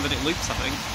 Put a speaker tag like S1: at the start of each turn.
S1: But it loops, I think.